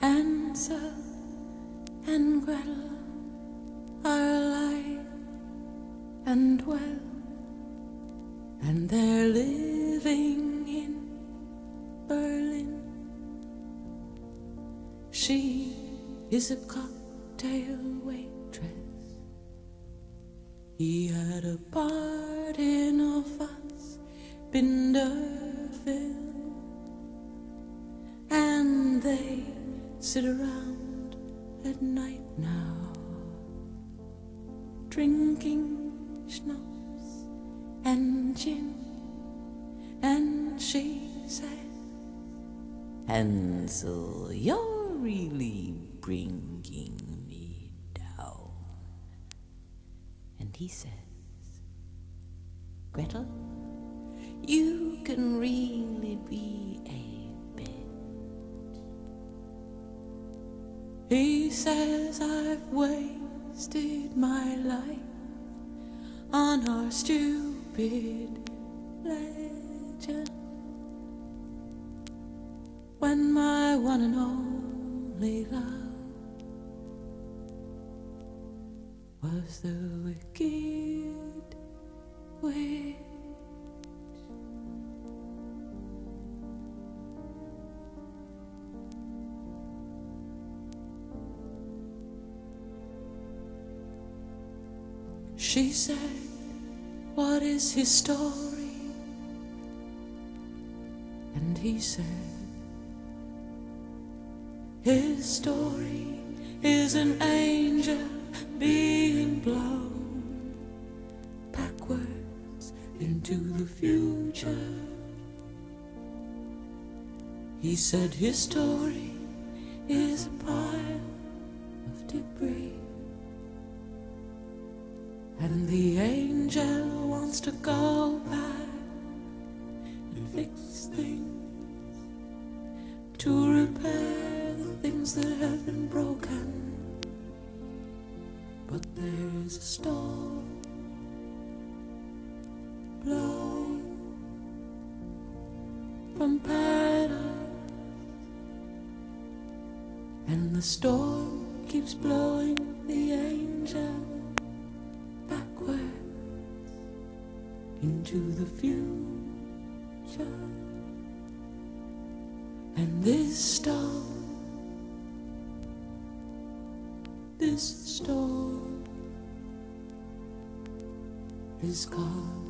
Hansel and Gretel are alive and well, and they're living in Berlin. She is a cocktail waitress. He had a part in a Fassbinder film, and they sit around at night now, drinking schnapps and gin, and she said, Hansel, you're really bringing me down. And he says, Gretel, you can really He says I've wasted my life on our stupid legend. When my one and only love was the wicked witch. She said, What is his story? And he said, His story is an angel being blown backwards into the future. He said his story is a pile of debris. And the angel wants to go back and fix things to repair the things that have been broken. But there is a storm blowing from paradise, and the storm keeps blowing the angel into the future. And this storm, this storm is called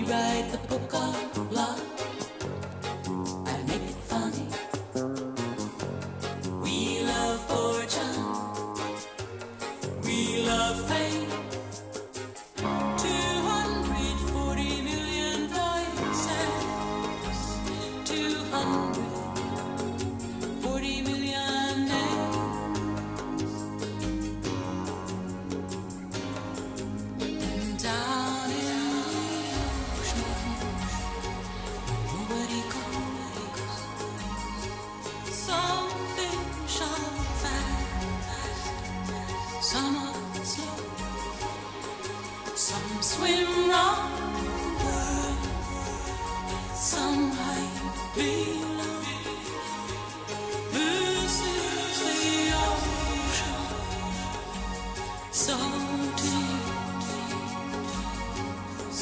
rewrite the book of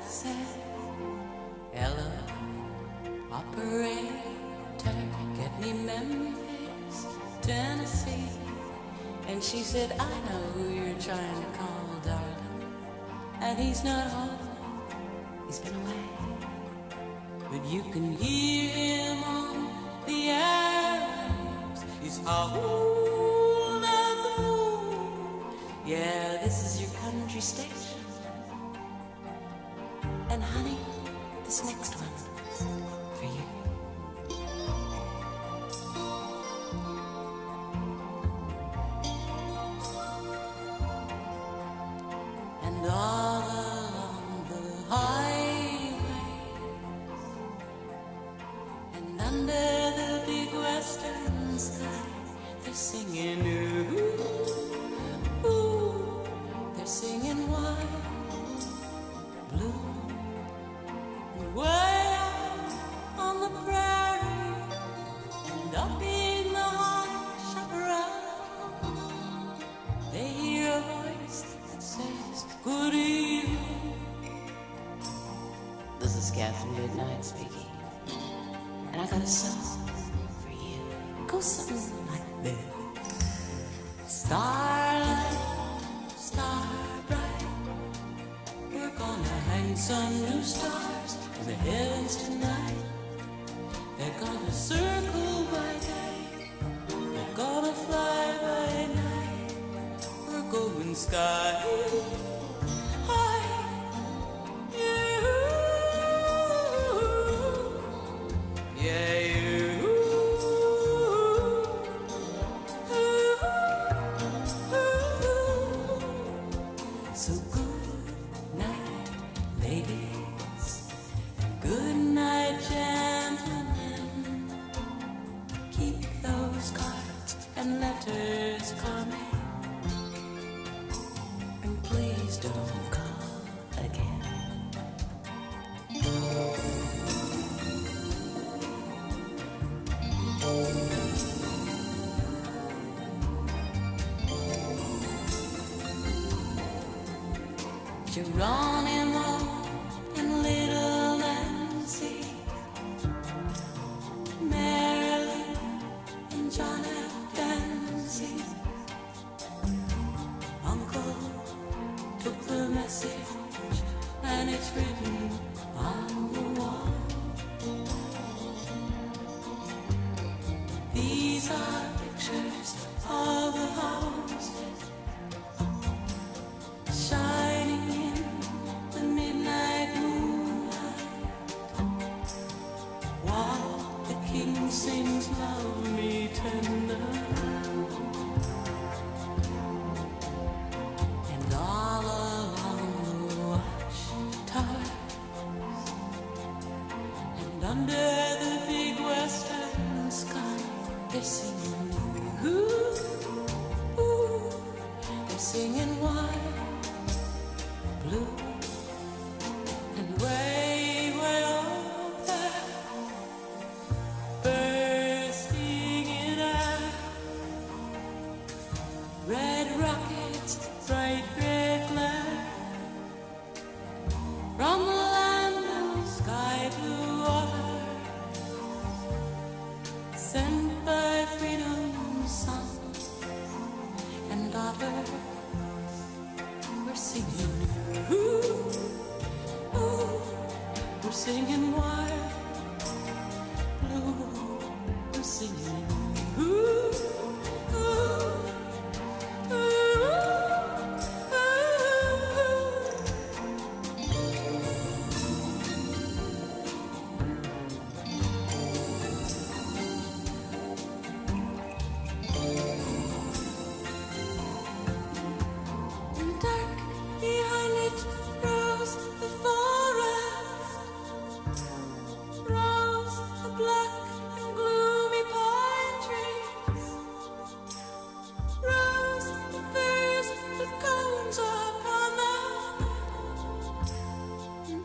said, Ella operator get me Memphis, Tennessee. And she said, I know who you're trying to call, darling. And he's not home, he's been away. But you can hear him on the airwaves. He's howling at the moon. Yeah, this is your country station. And honey, this next one. go something like this. Starlight, star bright, we're gonna hang some new stars in the heavens tonight. They're gonna circle by day, they're gonna fly by night. We're going sky. under the big western sky, they're.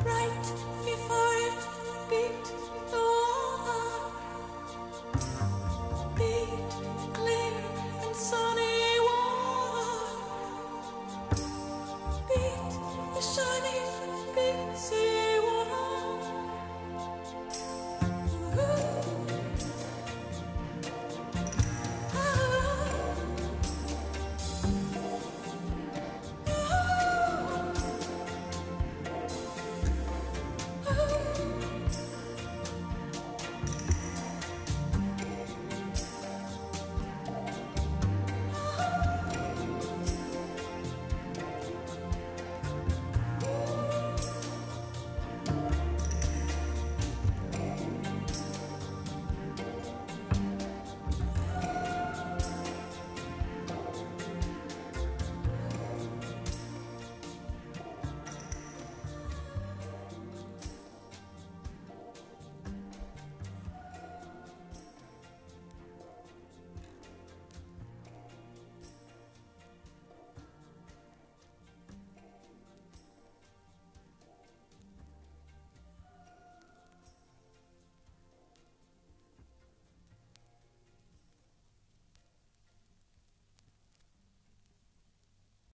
Right.